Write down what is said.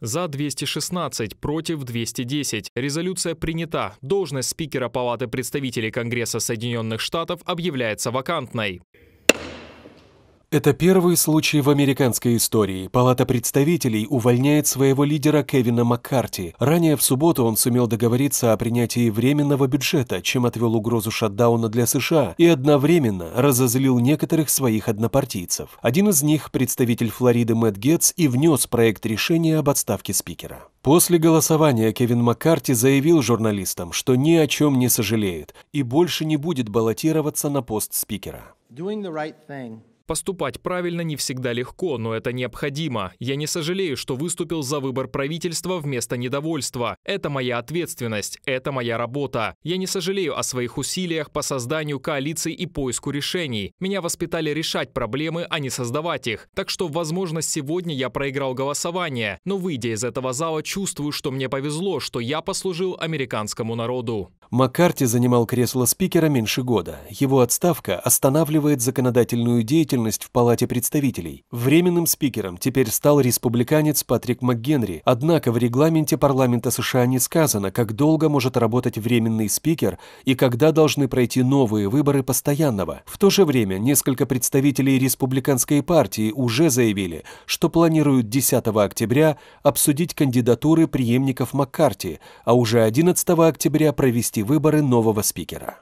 За 216, против 210. Резолюция принята. Должность спикера Палаты представителей Конгресса Соединенных Штатов объявляется вакантной. Это первый случай в американской истории. Палата представителей увольняет своего лидера Кевина Маккарти. Ранее в субботу он сумел договориться о принятии временного бюджета, чем отвел угрозу шатдауна для США и одновременно разозлил некоторых своих однопартийцев. Один из них, представитель Флориды Мэтт Гетц, и внес проект решения об отставке спикера. После голосования Кевин Маккарти заявил журналистам, что ни о чем не сожалеет и больше не будет баллотироваться на пост спикера. Doing the right thing Поступать правильно не всегда легко, но это необходимо. Я не сожалею, что выступил за выбор правительства вместо недовольства. Это моя ответственность, это моя работа. Я не сожалею о своих усилиях по созданию коалиций и поиску решений. Меня воспитали решать проблемы, а не создавать их. Так что, возможно, сегодня я проиграл голосование, но выйдя из этого зала, чувствую, что мне повезло, что я послужил американскому народу. Маккарти занимал кресло спикера меньше года. Его отставка останавливает законодательную деятельность в Палате представителей. Временным спикером теперь стал республиканец Патрик МакГенри. Однако в регламенте парламента США не сказано, как долго может работать временный спикер и когда должны пройти новые выборы постоянного. В то же время несколько представителей республиканской партии уже заявили, что планируют 10 октября обсудить кандидатуры преемников Маккарти, а уже 11 октября провести выборы нового спикера.